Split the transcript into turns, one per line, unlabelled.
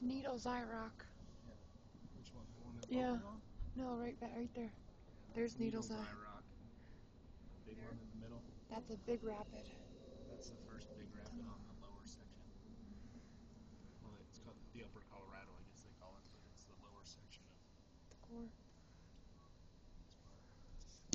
Needles Eye Rock.
Which one? The one in
Yeah. No, right back, right there. There's Needles Eye.
Rock. Big there. one in the middle.
That's a big rapid.
That's the first big rapid on the lower section. Well, it's called the Upper Colorado, I guess they call it, but it's the lower section of
The Gore.